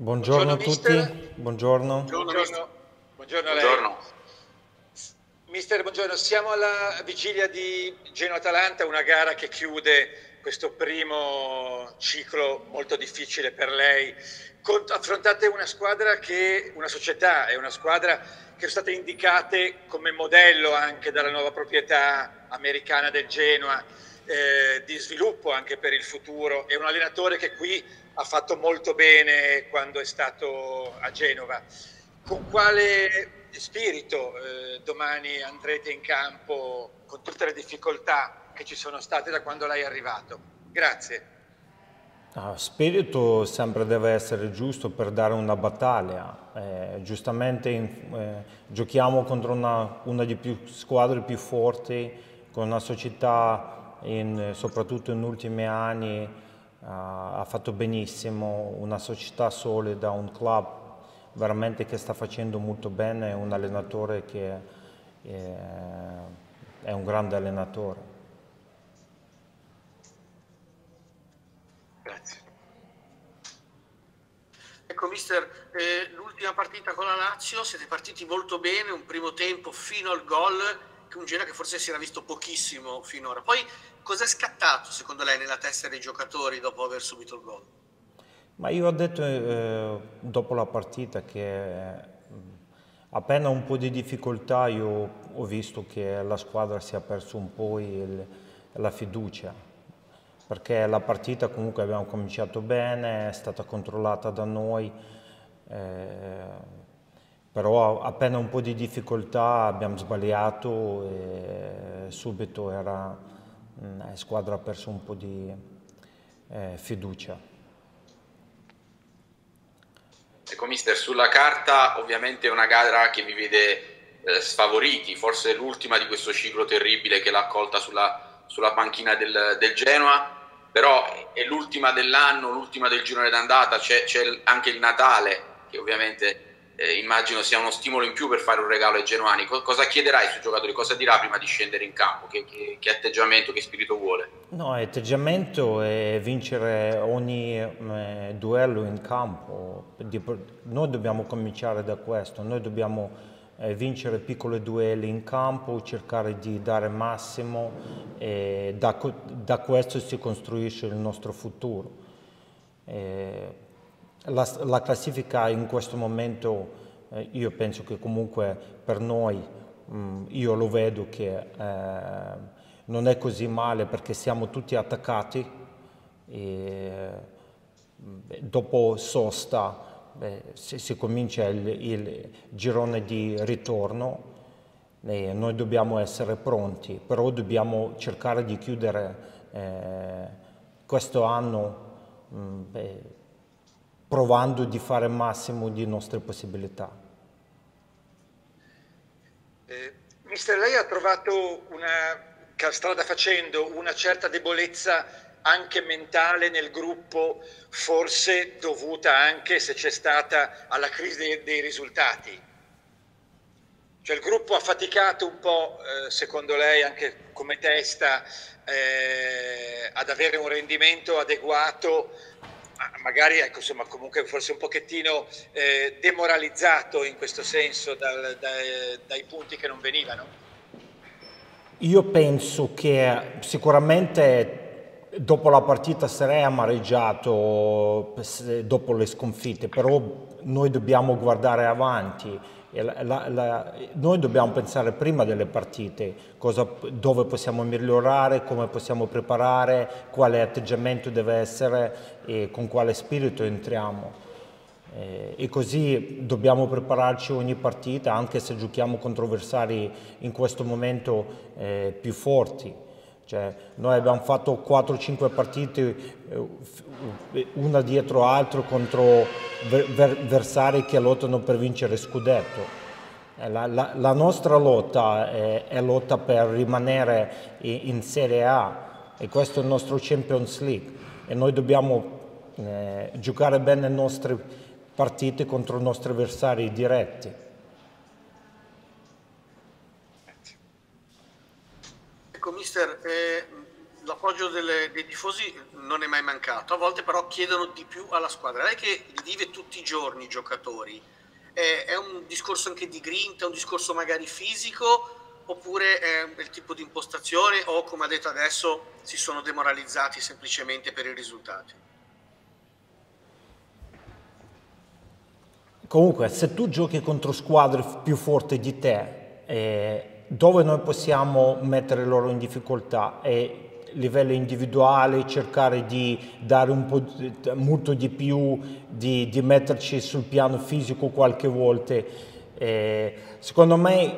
Buongiorno, Buongiorno a tutti, Buongiorno. Buongiorno. Buongiorno. a lei. Buongiorno. Mister, buongiorno. Siamo alla vigilia di Genoa-Atalanta, una gara che chiude questo primo ciclo molto difficile per lei. Affrontate una squadra che, una società e una squadra che sono state indicate come modello anche dalla nuova proprietà americana del Genoa, eh, di sviluppo anche per il futuro. È un allenatore che qui ha fatto molto bene quando è stato a Genova. Con quale spirito eh, domani andrete in campo con tutte le difficoltà che ci sono state da quando è arrivato? Grazie. Ah, spirito sempre deve essere giusto per dare una battaglia. Eh, giustamente eh, giochiamo contro una, una delle più squadre più forti, con una società in, soprattutto negli ultimi anni ha fatto benissimo, una società solida, un club veramente che sta facendo molto bene, un allenatore che è, è un grande allenatore. Grazie. Ecco mister, eh, l'ultima partita con la Lazio, siete partiti molto bene, un primo tempo fino al gol, un genere che forse si era visto pochissimo finora. Poi Cosa è scattato secondo lei nella testa dei giocatori dopo aver subito il gol? Ma io ho detto eh, dopo la partita che eh, appena un po' di difficoltà io ho visto che la squadra si è perso un po' il, la fiducia perché la partita comunque abbiamo cominciato bene, è stata controllata da noi, eh, però appena un po' di difficoltà abbiamo sbagliato e subito era la squadra ha perso un po' di eh, fiducia. Ecco mister, sulla carta ovviamente è una gara che vi vede eh, sfavoriti, forse l'ultima di questo ciclo terribile che l'ha accolta sulla, sulla panchina del, del, Genoa, però è l'ultima dell'anno, l'ultima del girone d'andata, c'è, c'è anche il Natale che ovviamente eh, immagino sia uno stimolo in più per fare un regalo ai genuani. Co- cosa chiederai sui giocatori? Cosa dirà prima di scendere in campo? Che, che, che atteggiamento, che spirito vuole? No, l'atteggiamento è vincere ogni eh, duello in campo. Noi dobbiamo cominciare da questo, noi dobbiamo eh, vincere piccoli duelli in campo, cercare di dare massimo e da, da questo si costruisce il nostro futuro. Eh, la, la, classifica in questo momento eh, io penso che comunque per noi, mh, mm, io lo vedo che eh, non è così male perché siamo tutti attaccati e dopo sosta beh, si, si, comincia il, il, girone di ritorno e noi dobbiamo essere pronti, però dobbiamo cercare di chiudere eh, questo anno mh, mm, beh, provando di fare il massimo di nostre possibilità. Eh, mister, lei ha trovato una, strada facendo una certa debolezza anche mentale nel gruppo, forse dovuta anche, se c'è stata, alla crisi dei, dei risultati. Cioè il gruppo ha faticato un po', eh, secondo lei, anche come testa, eh, ad avere un rendimento adeguato magari ecco, insomma, comunque forse un pochettino eh, demoralizzato in questo senso dal, dai, dai punti che non venivano? Io penso che sicuramente dopo la partita sarei amareggiato dopo le sconfitte, però noi dobbiamo guardare avanti la, la, noi dobbiamo pensare prima delle partite cosa, dove possiamo migliorare, come possiamo preparare, quale atteggiamento deve essere e con quale spirito entriamo. Eh, e così dobbiamo prepararci ogni partita, anche se giochiamo contro avversari in questo momento eh, più forti. Cioè, noi abbiamo fatto 4-5 partite eh, una dietro l'altra contro avversari che lottano per vincere scudetto. Eh, la, la, la nostra lotta è, è, lotta per rimanere in Serie A e questo è il nostro Champions League e noi dobbiamo eh, giocare bene le nostre partite contro i nostri avversari diretti. Ecco, mister, eh, l'appoggio delle, dei tifosi non è mai mancato, a volte però chiedono di più alla squadra. Lei che li vive tutti i giorni i giocatori, è, è un discorso anche di grinta, un discorso magari fisico oppure è il tipo di impostazione o come ha detto adesso si sono demoralizzati semplicemente per i risultati? Comunque, se tu giochi contro squadre più forti di te, eh, dove noi possiamo mettere loro in difficoltà è a livello individuale, cercare di dare un po' molto di più, di, di, metterci sul piano fisico qualche volta. Eh, secondo me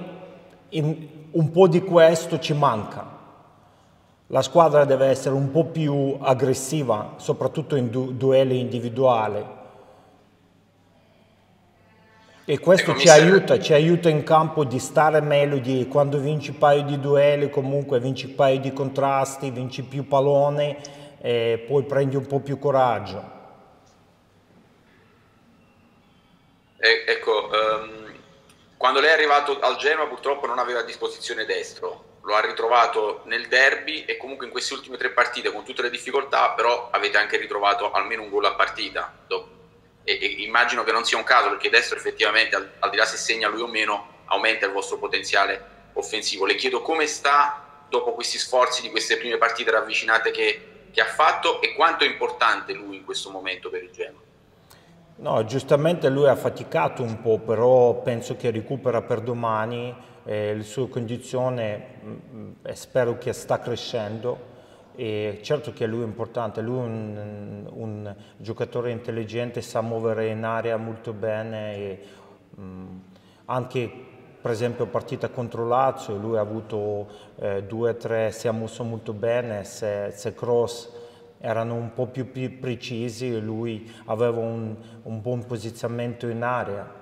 in, un po' di questo ci manca. La squadra deve essere un po' più aggressiva, soprattutto in du- duelli individuali e questo ci aiuta, ci aiuta in campo di stare meglio, di quando vinci un paio di duelli, comunque vinci un paio di contrasti, vinci più pallone e poi prendi un po' più coraggio. E, ecco, um, quando lei è arrivato al Genoa purtroppo non aveva a disposizione destro, lo ha ritrovato nel derby e comunque in queste ultime tre partite con tutte le difficoltà, però avete anche ritrovato almeno un gol a partita. Dopo e, e, immagino che non sia un caso perché destro effettivamente al, al, di là se segna lui o meno aumenta il vostro potenziale offensivo. Le chiedo come sta dopo questi sforzi di queste prime partite ravvicinate che, che ha fatto e quanto è importante lui in questo momento per il Genoa? No, giustamente lui ha faticato un po', però penso che recupera per domani, eh, la sua condizione mh, mm, mm, spero che sta crescendo e certo che lui è importante, lui è un, un giocatore intelligente, sa muovere in area molto bene e mh, anche per esempio partita contro Lazio, lui ha avuto eh, due o tre, si è mosso molto bene, se, se cross erano un po' più, più precisi, lui aveva un, un buon posizionamento in area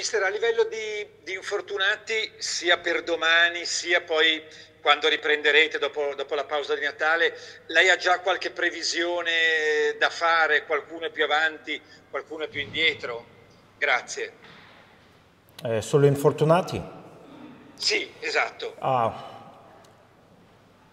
Mister, a livello di, di, infortunati, sia per domani, sia poi quando riprenderete dopo, dopo, la pausa di Natale, lei ha già qualche previsione da fare? Qualcuno è più avanti, qualcuno è più indietro? Grazie. Eh, solo infortunati? Sì, esatto. Ah.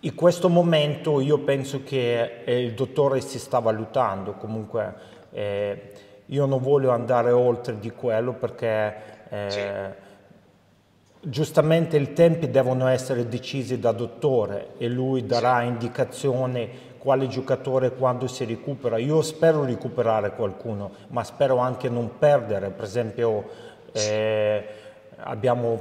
In questo momento io penso che eh, il dottore si sta valutando, comunque eh, io non voglio andare oltre di quello perché eh, sì. giustamente i tempi devono essere decisi da dottore e lui darà sì. indicazione quale giocatore quando si recupera. Io spero recuperare qualcuno, ma spero anche non perdere. Per esempio eh, abbiamo,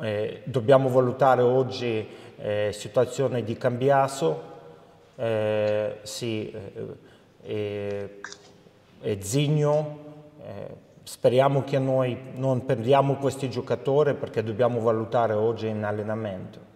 eh, dobbiamo valutare oggi eh, situazione di Cambiaso, eh, sì, eh, e Zigno. Eh, speriamo che noi non perdiamo questi giocatori perché dobbiamo valutare oggi in allenamento.